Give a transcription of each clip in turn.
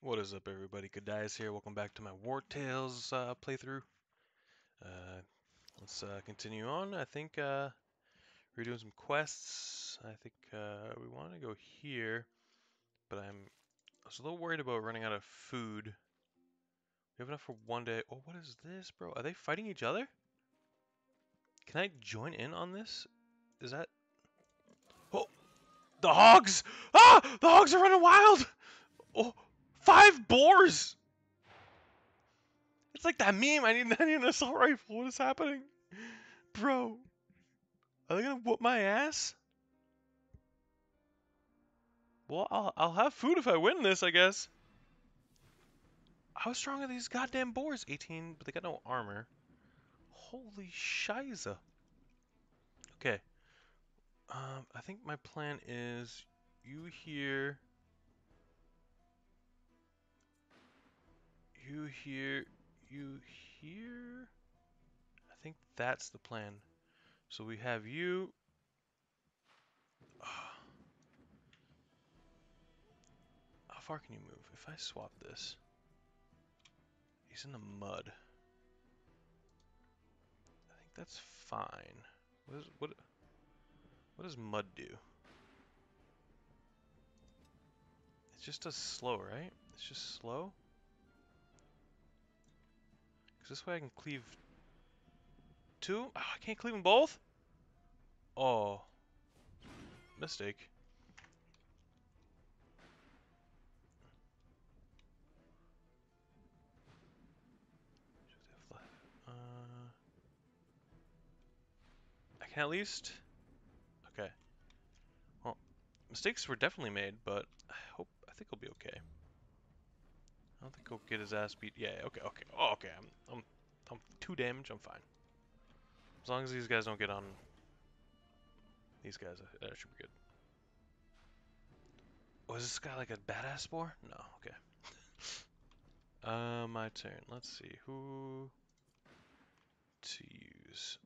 What is up, everybody? Codieus here. Welcome back to my Wartales uh, playthrough. Uh, let's uh, continue on. I think uh, we're doing some quests. I think uh, we want to go here, but I'm I was a little worried about running out of food. We have enough for one day. Oh, what is this, bro? Are they fighting each other? Can I join in on this? Is that? Oh, the hogs! Ah, the hogs are running wild! Oh. Five boars! It's like that meme. I need, I need an assault rifle. What is happening? Bro. Are they gonna whoop my ass? Well, I'll, I'll have food if I win this, I guess. How strong are these goddamn boars? 18, but they got no armor. Holy shiza. Okay. Um, I think my plan is you here You here, you here? I think that's the plan. So we have you. Ah. How far can you move? If I swap this. He's in the mud. I think that's fine. What, is, what, what does mud do? It's just a slow, right? It's just slow? This way I can cleave two? Oh, I can't cleave them both? Oh. Mistake. Uh, I can at least... Okay. Well, mistakes were definitely made, but I hope I think he'll be okay. I don't think he'll get his ass beat. Yeah, okay, okay. Oh, okay. I'm, I'm, I'm two damage. I'm fine. As long as these guys don't get on these guys, that should be good. Was this guy like a badass spore? No, okay. uh, my turn. Let's see who to use.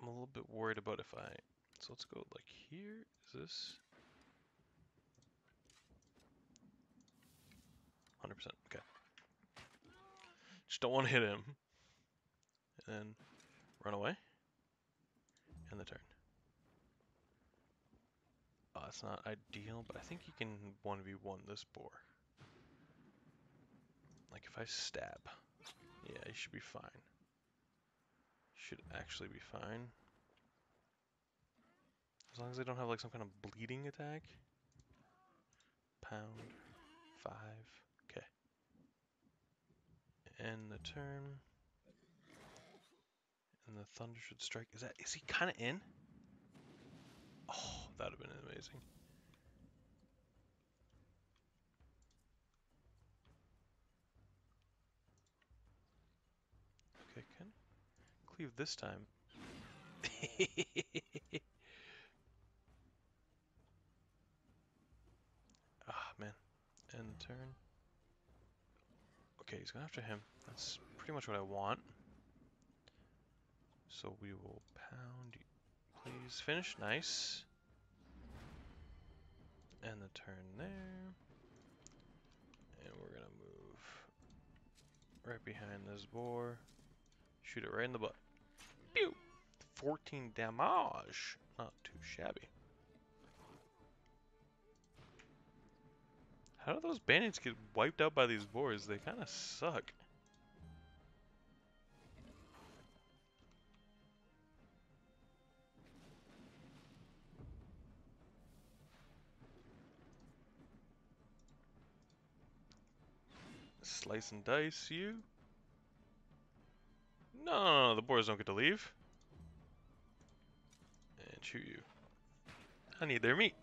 I'm a little bit worried about if I. So let's go like here. Is this? 100%. Okay. Just don't want to hit him. And then run away. And the turn. Oh, it's not ideal, but I think you can 1v1 this boar. Like if I stab. Yeah, he should be fine. Should actually be fine. As long as they don't have like some kind of bleeding attack. Pound. Five end the turn. And the thunder should strike. Is that is he kind of in? Oh, that'd have been amazing. Okay, can cleave this time. ah man, end turn. Okay, he's going after him. That's pretty much what I want. So we will pound. Please finish. Nice. And the turn there. And we're going to move right behind this boar. Shoot it right in the butt. Pew! 14 damage. Not too shabby. How do those bandits get wiped out by these boars? They kind of suck. Slice and dice you. No, no, no, the boars don't get to leave. And shoot you. I need their meat.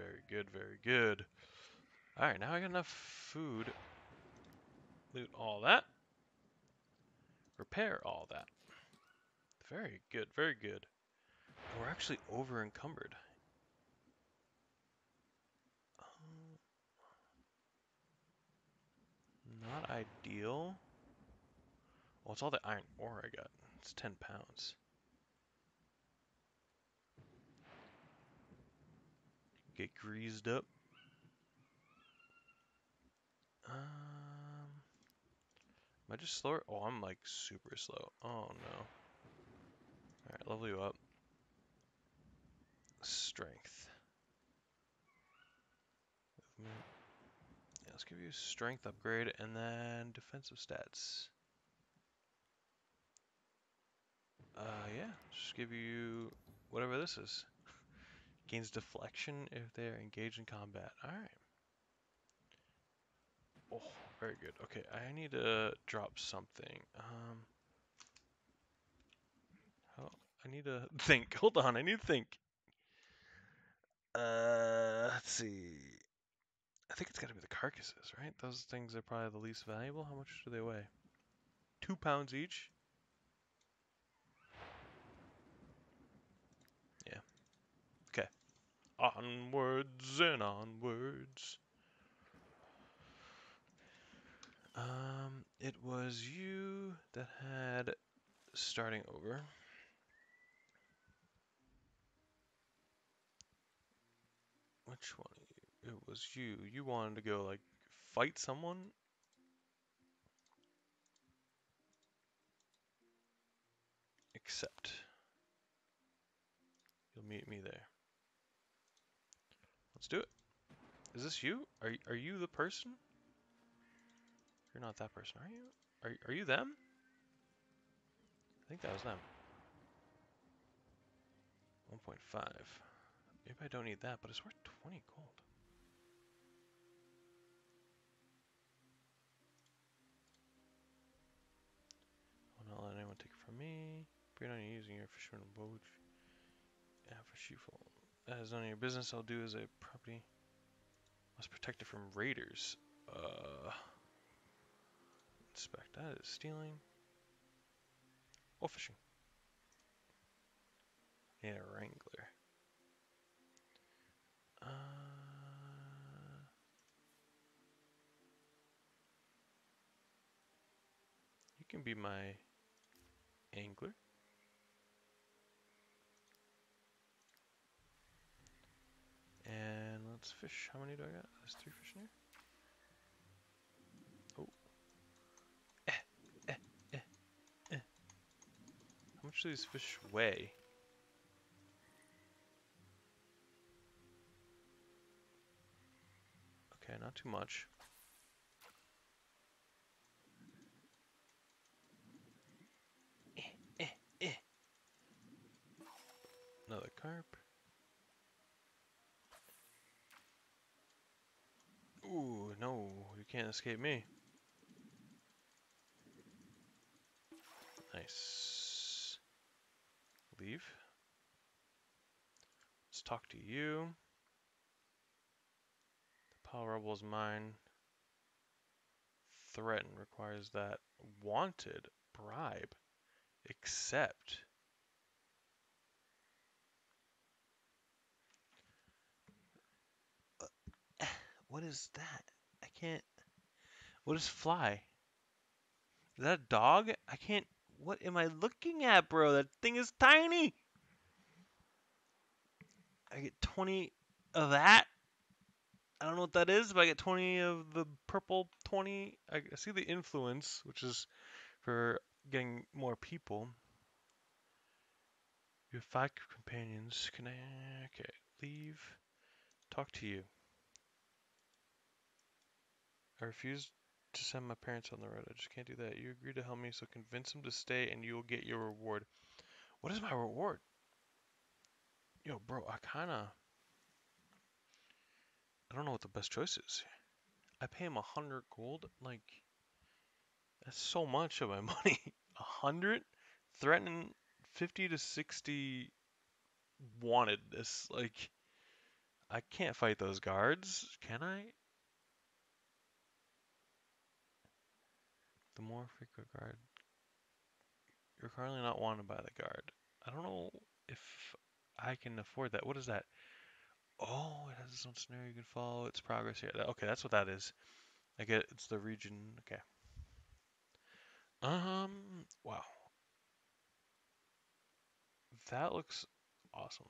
Very good, very good. Alright, now I got enough food. Loot all that. Repair all that. Very good, very good. We're actually over encumbered. Um, not ideal. Well, it's all the iron ore I got. It's 10 pounds. Get greased up. Um, am I just slower? Oh, I'm like super slow. Oh no. Alright, level you up. Strength. Movement. Yeah, let's give you strength upgrade and then defensive stats. Uh, yeah, just give you whatever this is. Gains deflection if they're engaged in combat. Alright. Oh, very good. Okay, I need to drop something. Um, how, I need to think. Hold on, I need to think. Uh, let's see. I think it's got to be the carcasses, right? Those things are probably the least valuable. How much do they weigh? Two pounds each. Yeah. Okay. Onwards and onwards. Um, it was you that had starting over. Which one? It was you. You wanted to go like fight someone. Except you'll meet me there. Do it. Is this you? Are are you the person? You're not that person, are you? Are are you them? I think that was them. 1.5. Maybe I don't need that, but it's worth 20 gold. I'll not let anyone take it from me. You're not using your fisherman boat. Yeah, for sheepfold. That is none of your business. I'll do as a property. Must protect it from raiders. Uh, inspect. That is stealing. Or fishing. And a wrangler. Uh, you can be my angler. And let's fish. How many do I got? There's three fish in here. Oh. Eh, eh, eh, eh. How much do these fish weigh? Okay, not too much. Eh, eh, eh. Another carp. Ooh, no, you can't escape me. Nice. Leave. Let's talk to you. The pile rubble is mine. Threaten requires that. Wanted. Bribe. Accept. Uh, what is that? I can't. What is fly? Is that a dog? I can't. What am I looking at, bro? That thing is tiny. I get 20 of that. I don't know what that is, but I get 20 of the purple 20. I see the influence, which is for getting more people. You have five companions. Can I? Okay, leave. Talk to you. I refuse to send my parents on the road. I just can't do that. You agreed to help me, so convince them to stay and you'll get your reward. What is my reward? Yo, bro, I kinda... I don't know what the best choice is. I pay him a hundred gold? Like, that's so much of my money. A hundred? Threatening 50 to 60 wanted this. Like, I can't fight those guards, can I? The more frequent guard. You're currently not wanted by the guard. I don't know if I can afford that. What is that? Oh, it has its own scenario you can follow. Its progress here. Okay, that's what that is. I get it's the region. Okay. Um. Wow. That looks awesome.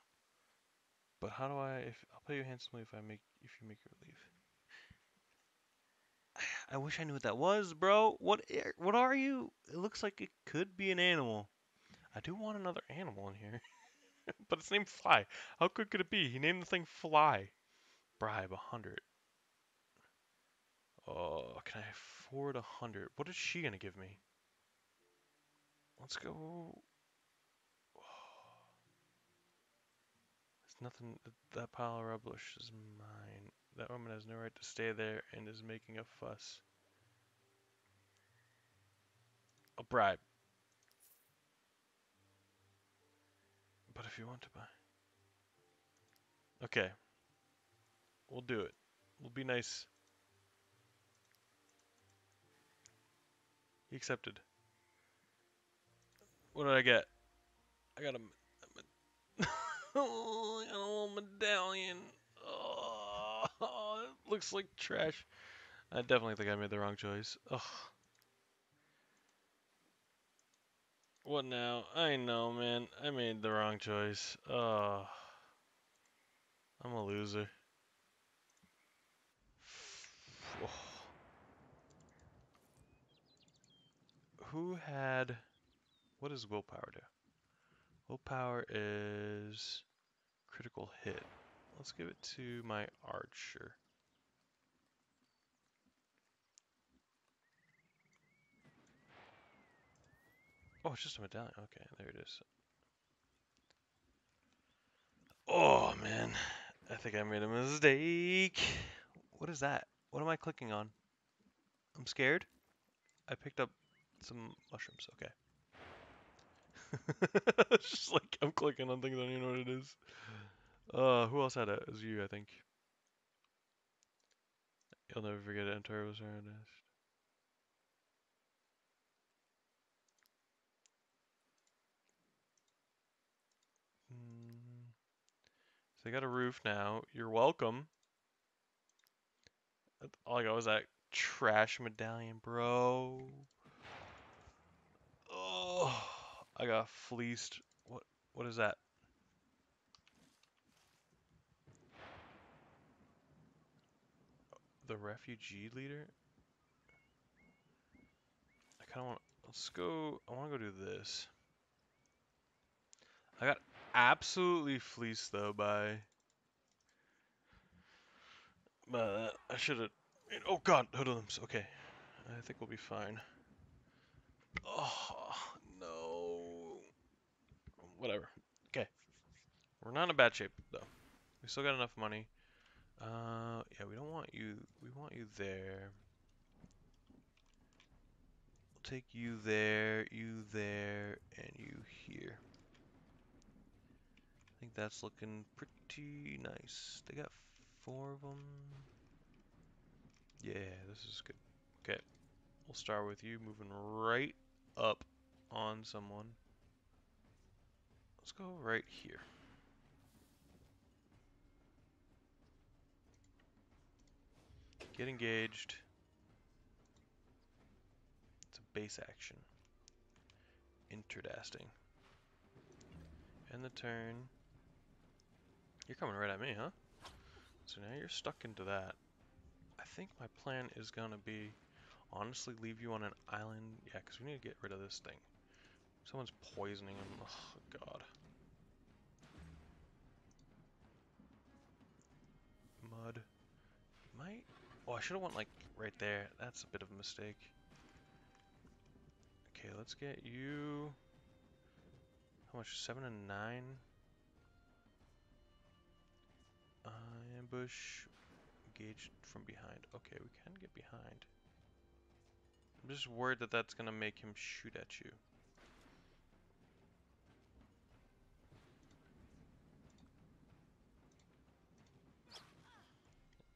But how do I? If, I'll pay you handsomely if I make if you make your leave. I wish I knew what that was, bro. What what are you? It looks like it could be an animal. I do want another animal in here, but it's named Fly. How good could it be? He named the thing Fly. Bribe a hundred. Oh, can I afford a hundred? What is she gonna give me? Let's go. There's nothing. That pile of rubbish is mine. That woman has no right to stay there and is making a fuss. A bribe. But if you want to buy. Okay. We'll do it. We'll be nice. He accepted. What did I get? I got a, a I got a little medallion. It looks like trash. I definitely think I made the wrong choice. Ugh. What now? I know, man. I made the wrong choice. Oh, I'm a loser. Who had... What does willpower do? Willpower is critical hit. Let's give it to my archer. Oh, it's just a medallion. Okay, there it is. Oh, man. I think I made a mistake. What is that? What am I clicking on? I'm scared. I picked up some mushrooms. Okay. it's just like I'm clicking on things I don't even know what it is. Uh, who else had it? It was you, I think. You'll never forget it. Enter was us. Mm. So they got a roof now. You're welcome. All I got was that trash medallion, bro. Oh, I got fleeced. What? What is that? The refugee leader? I kind of want. Let's go. I want to go do this. I got absolutely fleeced though by. But I should have. Oh God, hoodlums. Okay, I think we'll be fine. Oh no. Whatever. Okay. We're not in a bad shape though. We still got enough money. Uh, yeah, we don't want you. We want you there. We'll take you there, you there, and you here. I think that's looking pretty nice. They got four of them. Yeah, this is good. Okay, we'll start with you moving right up on someone. Let's go right here. Get engaged. It's a base action. Interdasting. End the turn. You're coming right at me, huh? So now you're stuck into that. I think my plan is gonna be honestly leave you on an island. Yeah, because we need to get rid of this thing. Someone's poisoning him. Oh, God. Mud. Might. Oh, I should have went like right there. That's a bit of a mistake. Okay, let's get you. How much? Seven and nine. Uh, ambush. Engaged from behind. Okay, we can get behind. I'm just worried that that's gonna make him shoot at you.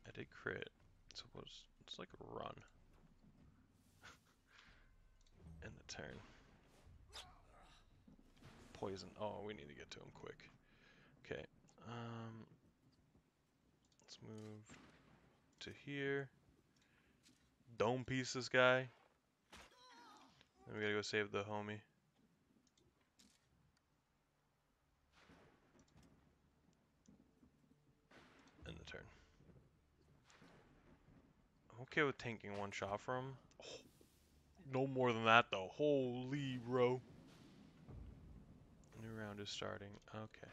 I did crit. Was, it's like a run. In the turn. Poison. Oh, we need to get to him quick. Okay. Um. Let's move to here. Dome piece this guy. Then we gotta go save the homie. Okay with tanking one shot from. Oh, no more than that though. Holy bro. New round is starting. Okay.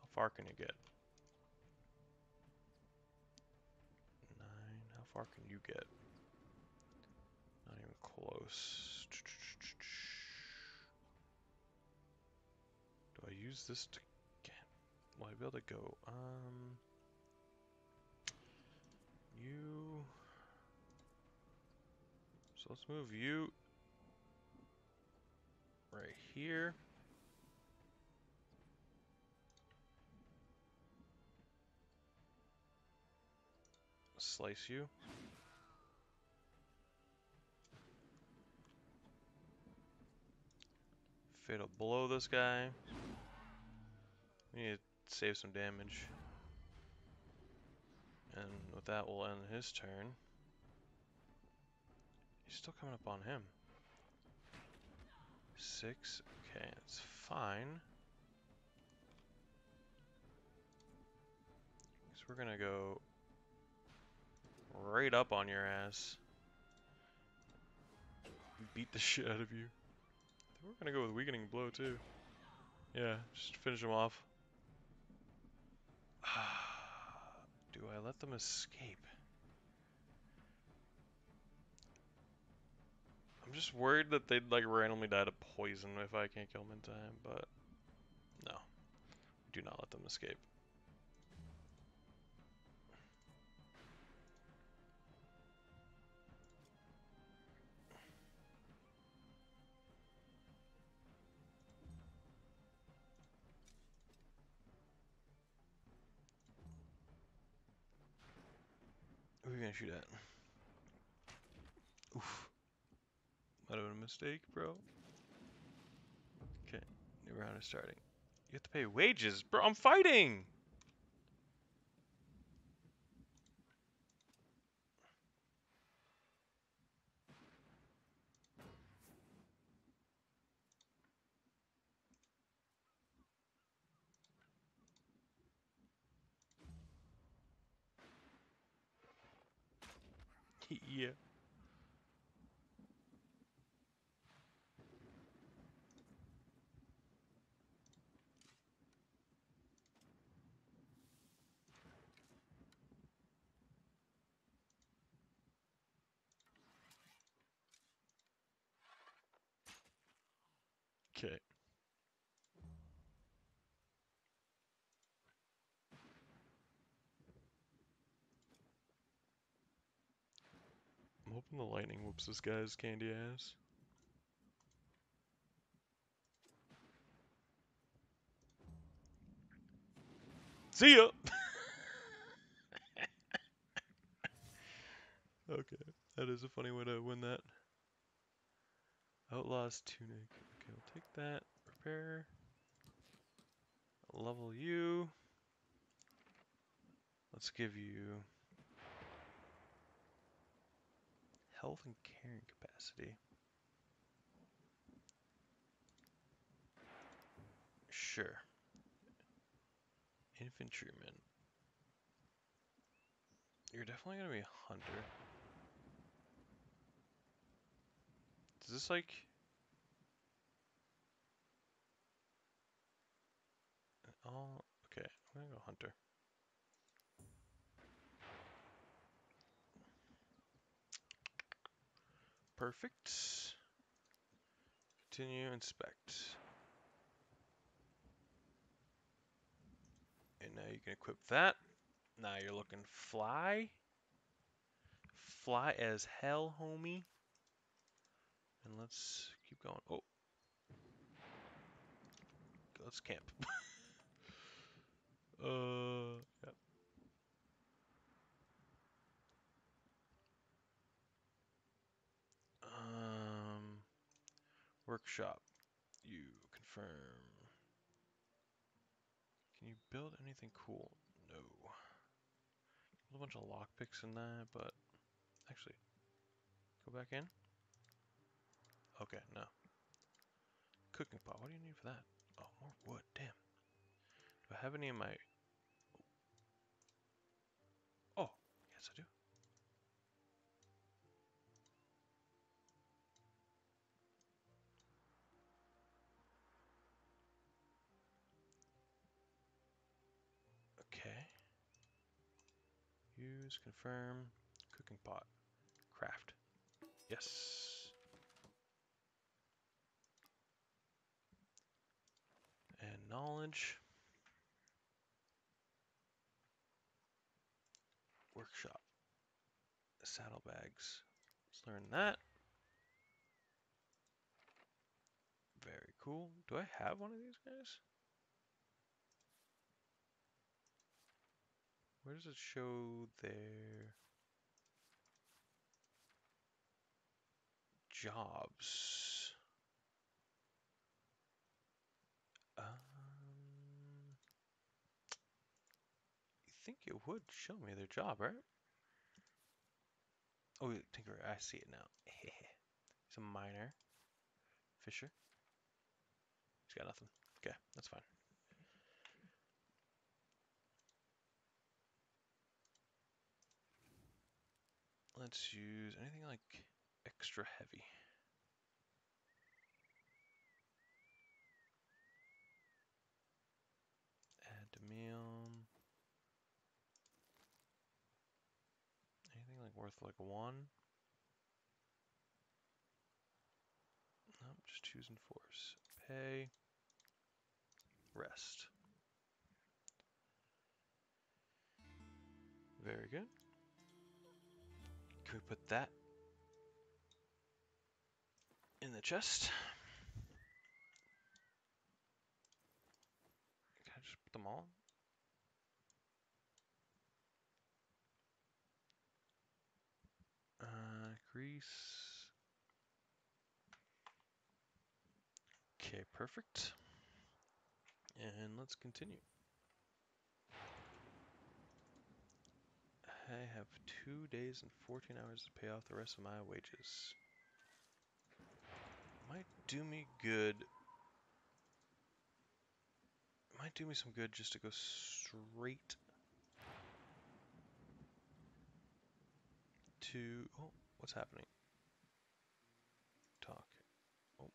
How far can you get? Nine. How far can you get? Not even close. Do I use this to get? Will I be able to go? Um. You. So let's move you right here. Slice you. Fatal blow this guy. We need to save some damage. And with that, we'll end his turn. He's still coming up on him. Six. Okay, it's fine. So we're gonna go right up on your ass. Beat the shit out of you. we're gonna go with weakening blow too. Yeah, just finish him off. Ah. Do I let them escape? I'm just worried that they'd like randomly die to poison if I can't kill them in time, but no. Do not let them escape. Gonna shoot at? Oof. Might have been a mistake, bro. Okay, new round is starting. You have to pay wages, bro. I'm fighting. Yeah. Okay. Hoping the lightning whoops this guy's candy ass. See ya! okay, that is a funny way to win that. Outlaw's tunic. Okay, we'll take that. Repair. Level you. Let's give you health and carrying capacity. Sure. Infantryman. You're definitely gonna be a hunter. Is this like... Oh, okay. I'm gonna go hunter. Perfect. Continue, inspect. And now you can equip that. Now you're looking fly. Fly as hell, homie. And let's keep going. Oh. Let's camp. uh, yep. Workshop. You confirm. Can you build anything cool? No. a bunch of lockpicks in that, but actually, go back in. Okay, no. Cooking pot, what do you need for that? Oh, more wood, damn. Do I have any in my... Oh, yes Yes, I do. Confirm, cooking pot, craft. Yes. And knowledge. Workshop. Saddlebags. Let's learn that. Very cool. Do I have one of these guys? Where does it show their jobs? Um, you think it would show me their job, right? Oh, Tinker, I see it now. He's a miner. Fisher. He's got nothing. Okay, that's fine. Let's use anything like extra heavy. Meal. Anything like worth like one? Nope, just choosing force. Pay. Rest. Very good. We put that in the chest? Can I just put them all? Uh, grease. Okay, perfect. And let's continue. I have two days and 14 hours to pay off the rest of my wages. Might do me good. Might do me some good just to go straight to... Oh, what's happening? Talk. Oh.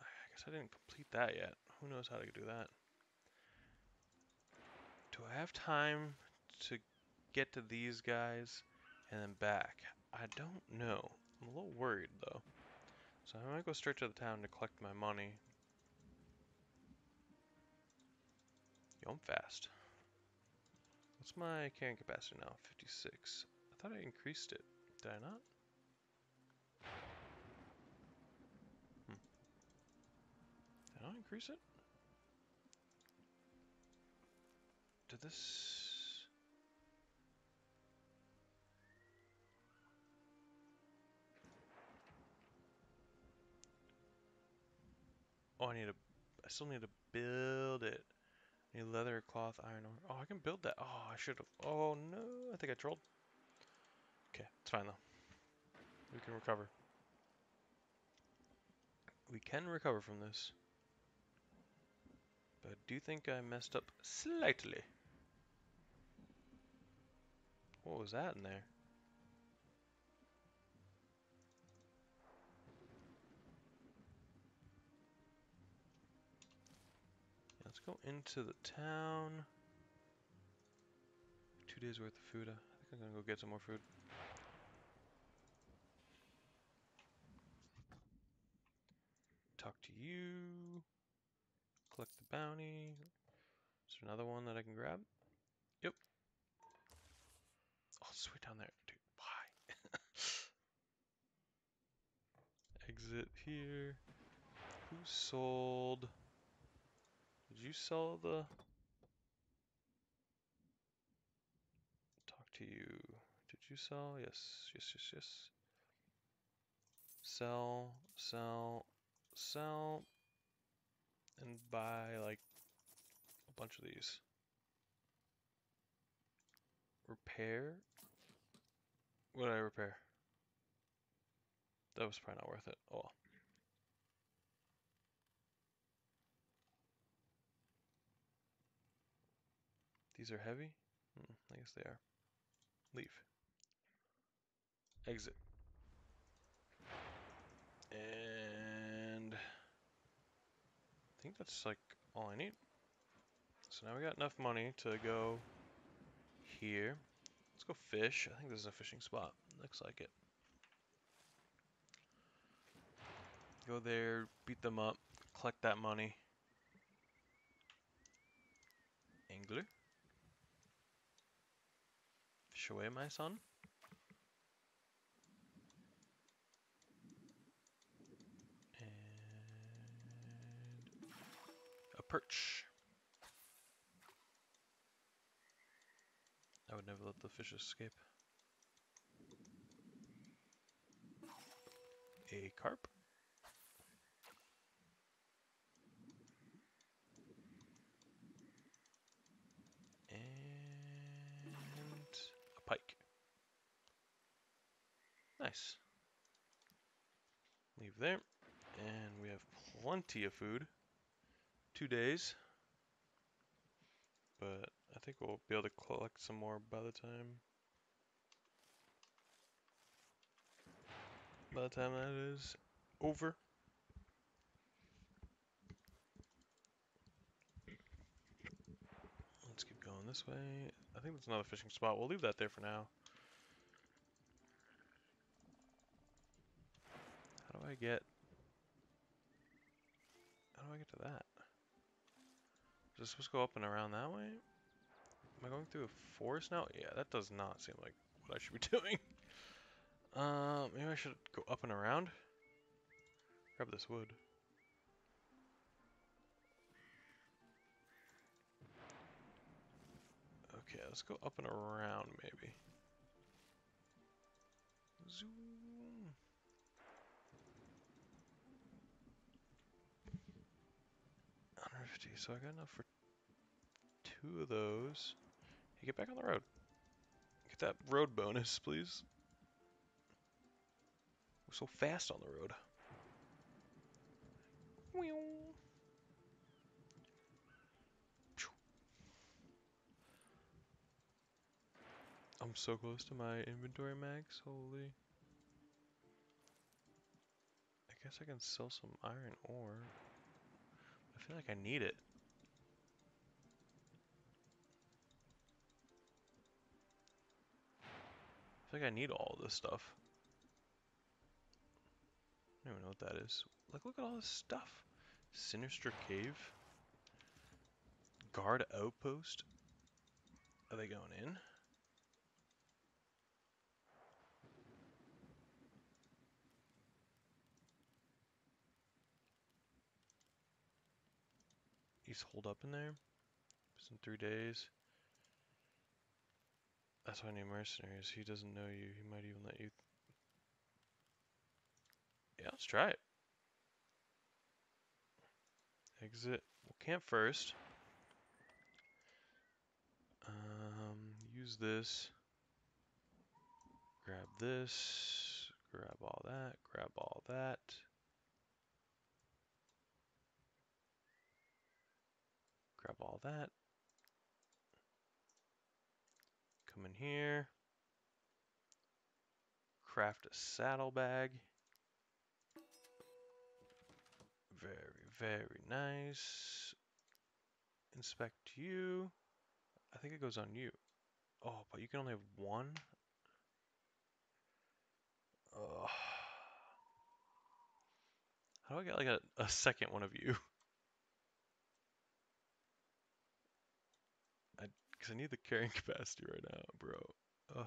I guess I didn't complete that yet. Who knows how to do that? Do I have time to get to these guys and then back? I don't know. I'm a little worried though. So I might go straight to the town to collect my money. Yo, I'm fast. What's my carrying capacity now? 56. I thought I increased it. Did I not? Hmm. Did I increase it? Did this... Oh, I need to... I still need to build it. I need leather, cloth, iron ore. Oh, I can build that. Oh, I should have... Oh, no. I think I trolled. Okay, it's fine, though. We can recover. We can recover from this. I do think I messed up slightly. What was that in there? Let's go into the town. Two days worth of food. I think I'm gonna go get some more food. Talk to you. Bounty. Is there another one that I can grab? Yep. Oh, sweet down there. Dude, why? Exit here. Who sold? Did you sell the... Talk to you. Did you sell? Yes, yes, yes, yes. Sell, sell, sell. And buy, like, a bunch of these. Repair? What did I repair? That was probably not worth it. Oh. These are heavy? Hmm, I guess they are. Leave. Exit. And think that's like all I need. So now we got enough money to go here. Let's go fish. I think this is a fishing spot. Looks like it. Go there, beat them up, collect that money. Angler. Fish away, my son. Perch. I would never let the fish escape. A carp. And a pike. Nice. Leave there. And we have plenty of food. Two days. But I think we'll be able to collect some more by the time by the time that is over. Let's keep going this way. I think that's another fishing spot. We'll leave that there for now. How do I get... How do I get to that? Is supposed to go up and around that way? Am I going through a forest now? Yeah, that does not seem like what I should be doing. Uh, maybe I should go up and around? Grab this wood. Okay, let's go up and around maybe. Zoom. So I got enough for two of those. Hey, get back on the road. Get that road bonus, please. We're so fast on the road. I'm so close to my inventory max, holy. I guess I can sell some iron ore. I feel like I need it. Like I need all this stuff. I don't even know what that is. Like, look at all this stuff. Sinister Cave. Guard Outpost. Are they going in? He's holed up in there? It's in three days. That's why I need mercenaries. He doesn't know you. He might even let you... Yeah, let's try it. Exit. We'll camp first. Um, use this. Grab this. Grab all that. Grab all that. Grab all that. Come in here. Craft a saddlebag. Very, very nice. Inspect you. I think it goes on you. Oh, but you can only have one? Ugh. How do I get like a, a second one of you? Because I need the carrying capacity right now, bro. Ugh.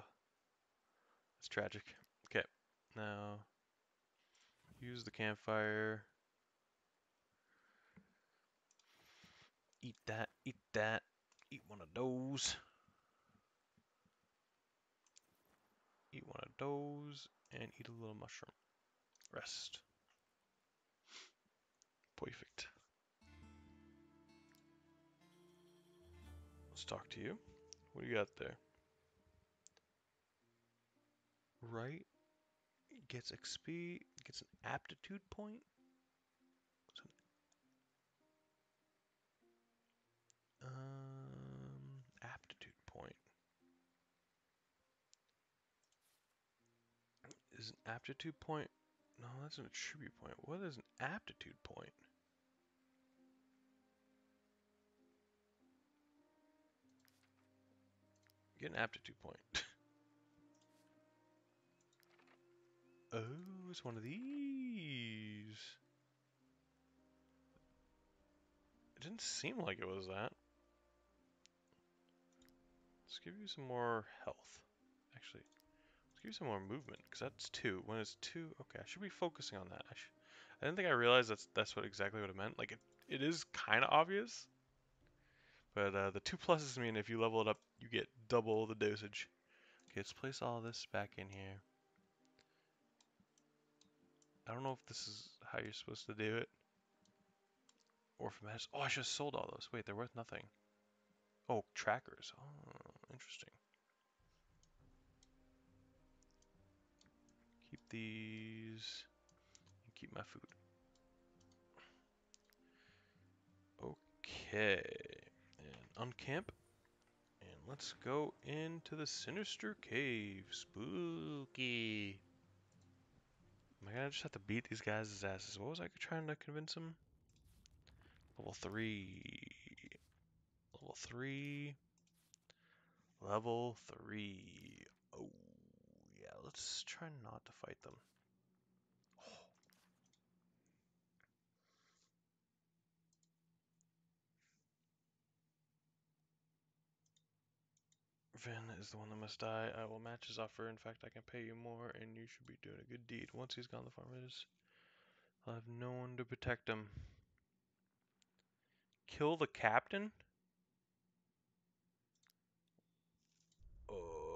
It's tragic. Okay, now use the campfire. Eat that, eat that, eat one of those. Eat one of those, and eat a little mushroom. Rest. Perfect. Let's talk to you. What do you got there? Right. Gets XP. Gets an aptitude point. Um, aptitude point. Is an aptitude point? No, that's an attribute point. What is an aptitude point? Get an aptitude point. oh, it's one of these. It didn't seem like it was that. Let's give you some more health. Actually, let's give you some more movement, because that's two. When it's two, okay, I should be focusing on that. I, I didn't think I realized that's that's what exactly what it meant. Like, it, it is kind of obvious, but uh, the two pluses mean if you level it up, you get double the dosage. Okay, let's place all this back in here. I don't know if this is how you're supposed to do it. Or if it. Oh, I should have sold all those. Wait, they're worth nothing. Oh, trackers. Oh, interesting. Keep these. And keep my food. Okay. And uncamp. Let's go into the Sinister Cave. Spooky. Oh Am I gonna just have to beat these guys' asses? What was I trying to convince them? Level 3. Level 3. Level 3. Oh, yeah, let's try not to fight them. Vin is the one that must die. I will match his offer. In fact, I can pay you more, and you should be doing a good deed. Once he's gone, the farm is. I'll have no one to protect him. Kill the captain? Oh.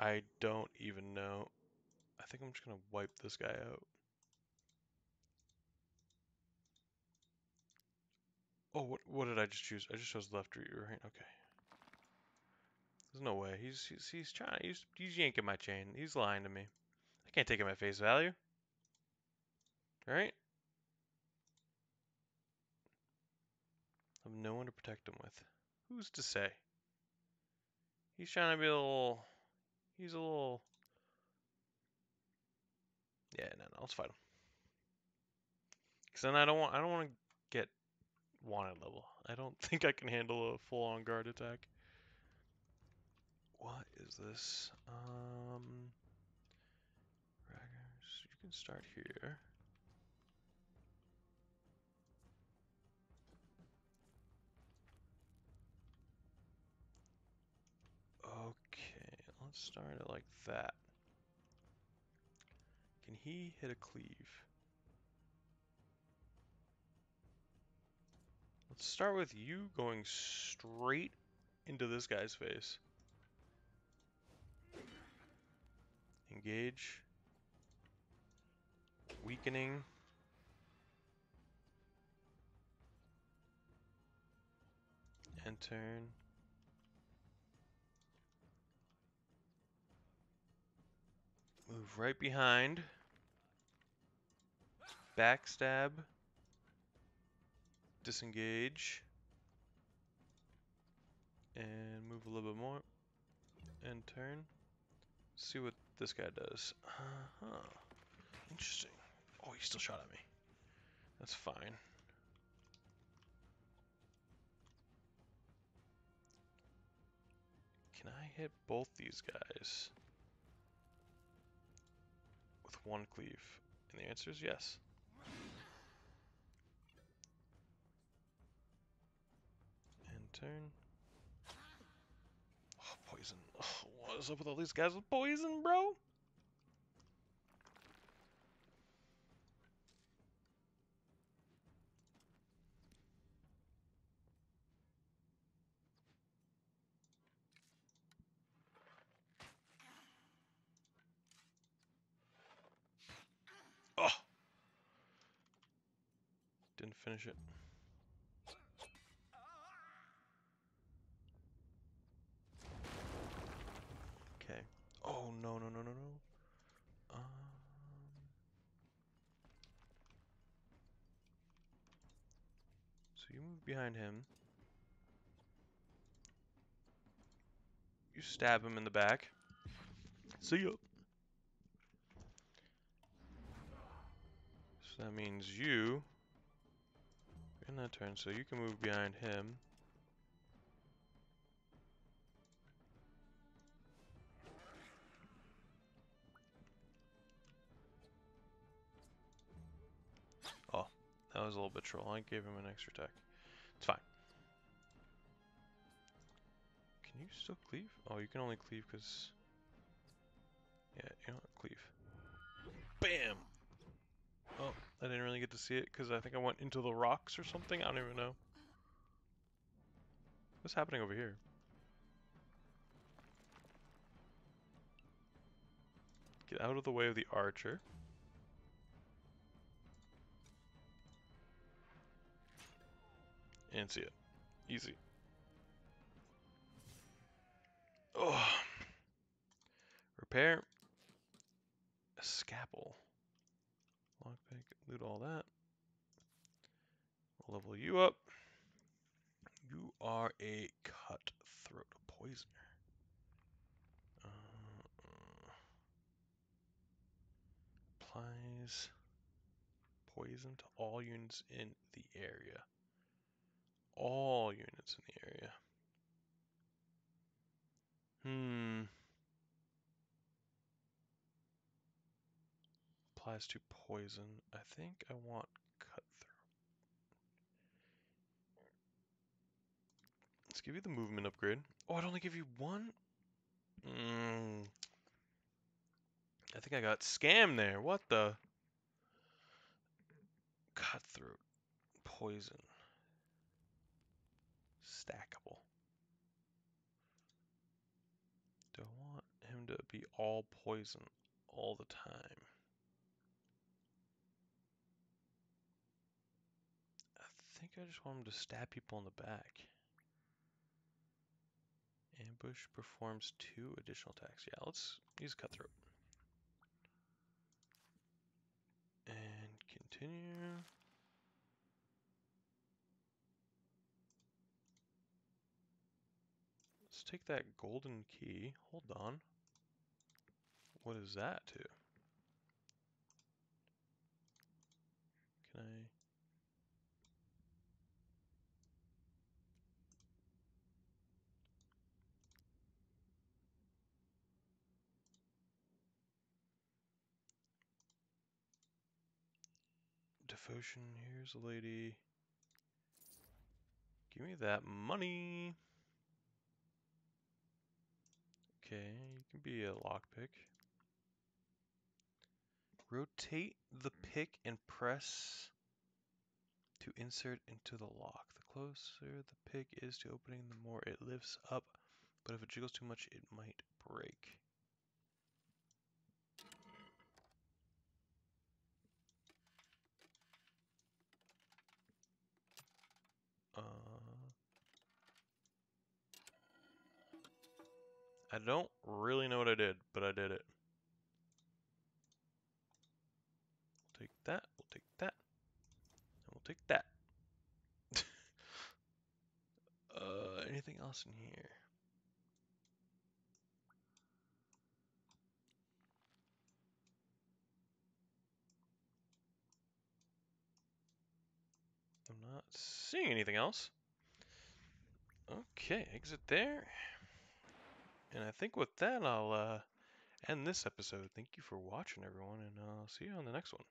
I don't even know. I think I'm just gonna wipe this guy out. Oh, what, what did I just choose? I just chose left or right. Okay. There's no way. He's he's, he's trying. He's he's yanking my chain. He's lying to me. I can't take him at face value. Right? I have no one to protect him with. Who's to say? He's trying to be a little. He's a little. Yeah, no, no. Let's fight him. Cause then I don't want. I don't want to get wanted level. I don't think I can handle a full-on guard attack. What is this? Um, Raggers, you can start here. Start it like that. Can he hit a cleave? Let's start with you going straight into this guy's face. Engage. Weakening. And turn. Move right behind. Backstab. Disengage. And move a little bit more. And turn. See what this guy does. Uh huh. Interesting. Oh, he still shot at me. That's fine. Can I hit both these guys one cleave? And the answer is yes. And turn. Oh, poison. Oh, what is up with all these guys with poison, bro? finish it. Okay. Oh, no, no, no, no, no. Um... So you move behind him. You stab him in the back. See ya. So that means you that turn, so you can move behind him. Oh, that was a little bit troll. I gave him an extra attack. It's fine. Can you still cleave? Oh, you can only cleave because... Yeah, you don't cleave. BAM! Oh, I didn't really get to see it because I think I went into the rocks or something. I don't even know. What's happening over here? Get out of the way of the archer. And see it. Easy. Oh. Repair. A scalpel. Lockpick, loot all that. We'll level you up. You are a cutthroat poisoner. Uh, applies poison to all units in the area. All units in the area. Hmm. Applies to poison. I think I want cut through. Let's give you the movement upgrade. Oh, I'd only give you one? Mm. I think I got scammed there. What the? Cutthroat. Poison. Stackable. Do I want him to be all poison all the time? I think I just want him to stab people in the back. Ambush performs two additional attacks. Yeah, let's use Cutthroat. And continue. Let's take that golden key. Hold on. What is that to? Can I... Devotion, here's a lady. Give me that money. Okay, you can be a lockpick. Rotate the pick and press to insert into the lock. The closer the pick is to opening, the more it lifts up, but if it jiggles too much, it might break. I don't really know what I did, but I did it. We'll take that, we'll take that, and we'll take that. uh, anything else in here? I'm not seeing anything else. Okay, exit there. And I think with that, I'll uh, end this episode. Thank you for watching, everyone, and I'll see you on the next one.